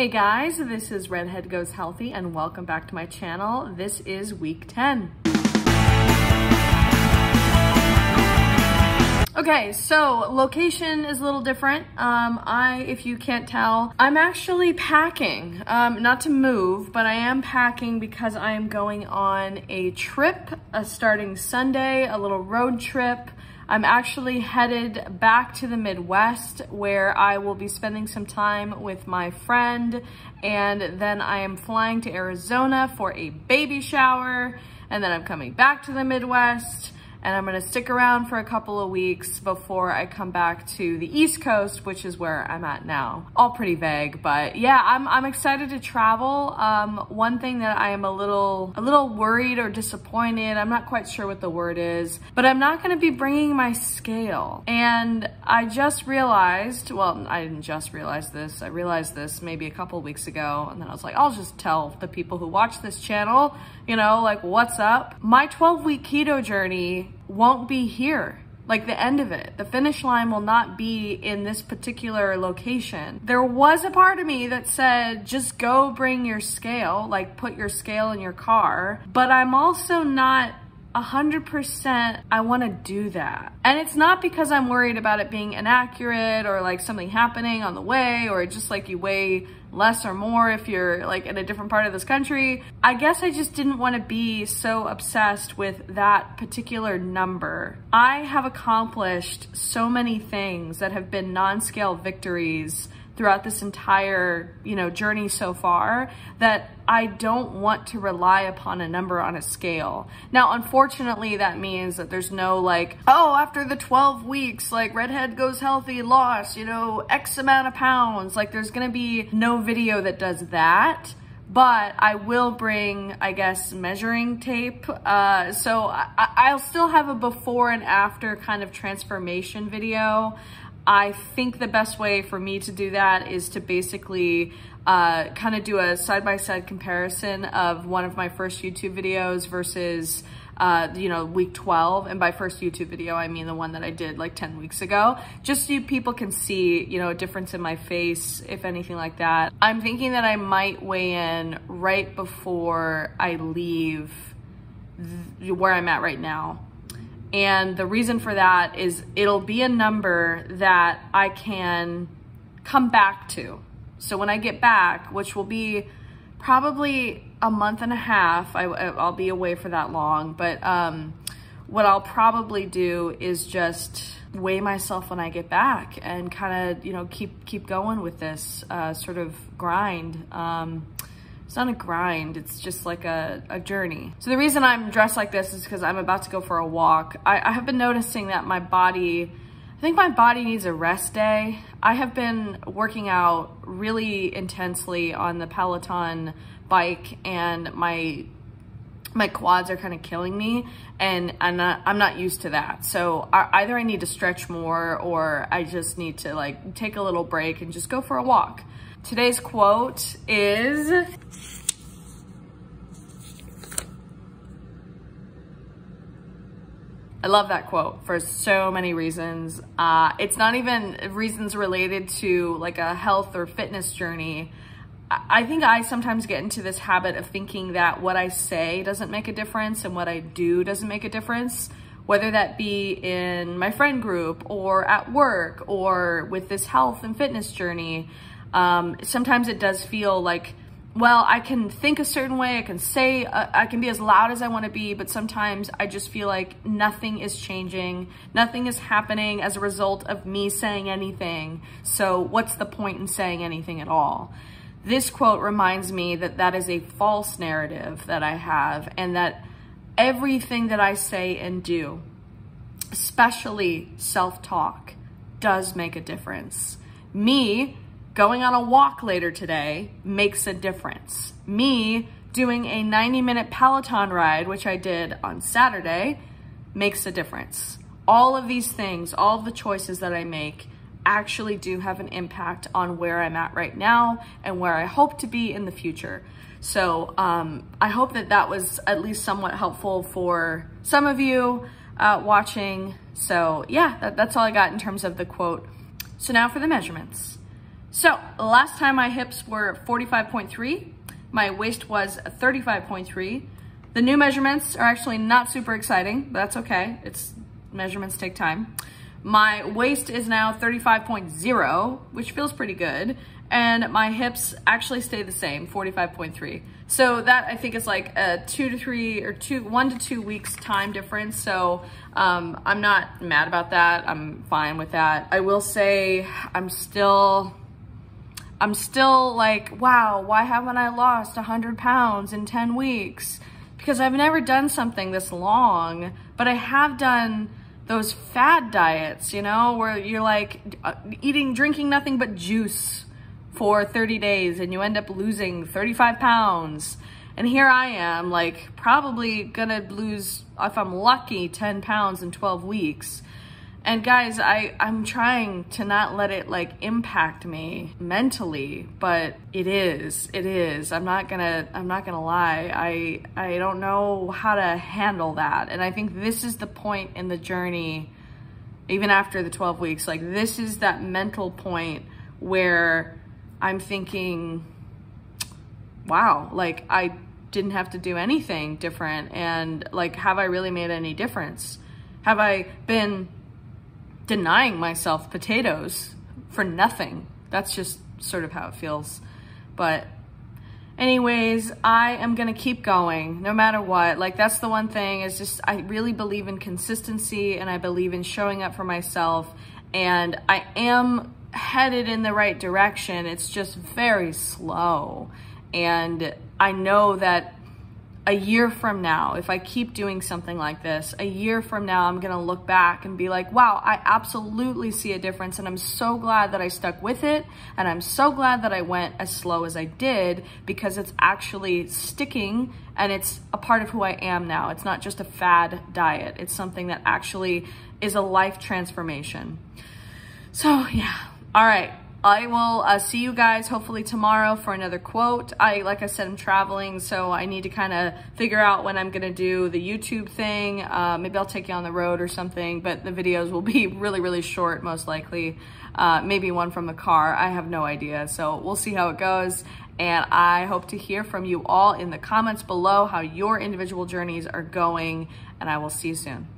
Hey guys, this is Redhead Goes Healthy and welcome back to my channel. This is week 10. Okay, so location is a little different. Um, I, if you can't tell, I'm actually packing. Um, not to move, but I am packing because I am going on a trip uh, starting Sunday, a little road trip. I'm actually headed back to the Midwest where I will be spending some time with my friend and then I am flying to Arizona for a baby shower and then I'm coming back to the Midwest and I'm gonna stick around for a couple of weeks before I come back to the East Coast, which is where I'm at now. All pretty vague, but yeah, I'm, I'm excited to travel. Um, one thing that I am a little, a little worried or disappointed, I'm not quite sure what the word is, but I'm not gonna be bringing my scale. And I just realized, well, I didn't just realize this, I realized this maybe a couple weeks ago, and then I was like, I'll just tell the people who watch this channel, you know, like what's up. My 12 week keto journey won't be here. Like the end of it. The finish line will not be in this particular location. There was a part of me that said, just go bring your scale, like put your scale in your car. But I'm also not 100% I want to do that. And it's not because I'm worried about it being inaccurate or like something happening on the way or just like you weigh less or more if you're like in a different part of this country. I guess I just didn't want to be so obsessed with that particular number. I have accomplished so many things that have been non-scale victories throughout this entire, you know, journey so far that I don't want to rely upon a number on a scale. Now, unfortunately, that means that there's no like, oh, after the 12 weeks, like redhead goes healthy, lost, you know, X amount of pounds. Like there's gonna be no video that does that but I will bring, I guess, measuring tape. Uh, so I, will still have a before and after kind of transformation video. I think the best way for me to do that is to basically uh, kind of do a side-by-side -side comparison of one of my first YouTube videos versus uh, you know, week 12. And by first YouTube video, I mean the one that I did like 10 weeks ago, just so people can see, you know, a difference in my face, if anything like that. I'm thinking that I might weigh in right before I leave where I'm at right now. And the reason for that is it'll be a number that I can come back to. So when I get back, which will be probably a month and a half, I, will be away for that long, but um, what I'll probably do is just weigh myself when I get back and kind of, you know, keep, keep going with this uh, sort of grind. Um, it's not a grind, it's just like a, a journey. So the reason I'm dressed like this is because I'm about to go for a walk. I, I have been noticing that my body, I think my body needs a rest day. I have been working out really intensely on the Peloton bike and my my quads are kind of killing me and I'm not, I'm not used to that. So either I need to stretch more or I just need to like take a little break and just go for a walk. Today's quote is, I love that quote for so many reasons. Uh, it's not even reasons related to like a health or fitness journey. I think I sometimes get into this habit of thinking that what I say doesn't make a difference and what I do doesn't make a difference, whether that be in my friend group or at work or with this health and fitness journey. Um, sometimes it does feel like, well, I can think a certain way, I can say, uh, I can be as loud as I want to be, but sometimes I just feel like nothing is changing, nothing is happening as a result of me saying anything. So what's the point in saying anything at all? This quote reminds me that that is a false narrative that I have and that everything that I say and do, especially self-talk, does make a difference. Me going on a walk later today makes a difference. Me doing a 90 minute Peloton ride, which I did on Saturday, makes a difference. All of these things, all of the choices that I make actually do have an impact on where I'm at right now and where I hope to be in the future. So um, I hope that that was at least somewhat helpful for some of you uh, watching. So yeah, that, that's all I got in terms of the quote. So now for the measurements. So last time my hips were 45.3, my waist was 35.3. The new measurements are actually not super exciting, but that's okay. It's measurements take time. My waist is now 35.0, which feels pretty good. And my hips actually stay the same, 45.3. So that I think is like a two to three or two, one to two weeks time difference. So um, I'm not mad about that. I'm fine with that. I will say I'm still, I'm still like, wow, why haven't I lost 100 pounds in 10 weeks? Because I've never done something this long, but I have done those fad diets, you know, where you're like uh, eating, drinking nothing but juice for 30 days and you end up losing 35 pounds. And here I am, like probably gonna lose, if I'm lucky, 10 pounds in 12 weeks. And guys, I, I'm trying to not let it like impact me mentally, but it is, it is. I'm not gonna, I'm not gonna lie. I, I don't know how to handle that. And I think this is the point in the journey, even after the 12 weeks, like this is that mental point where I'm thinking, wow, like I didn't have to do anything different. And like, have I really made any difference? Have I been denying myself potatoes for nothing. That's just sort of how it feels. But anyways, I am going to keep going no matter what. Like that's the one thing is just, I really believe in consistency and I believe in showing up for myself and I am headed in the right direction. It's just very slow. And I know that a year from now, if I keep doing something like this, a year from now, I'm going to look back and be like, wow, I absolutely see a difference. And I'm so glad that I stuck with it. And I'm so glad that I went as slow as I did because it's actually sticking and it's a part of who I am now. It's not just a fad diet. It's something that actually is a life transformation. So yeah. All right. I will uh, see you guys hopefully tomorrow for another quote. I, like I said, I'm traveling, so I need to kind of figure out when I'm going to do the YouTube thing. Uh, maybe I'll take you on the road or something, but the videos will be really, really short, most likely. Uh, maybe one from the car. I have no idea, so we'll see how it goes. And I hope to hear from you all in the comments below how your individual journeys are going, and I will see you soon.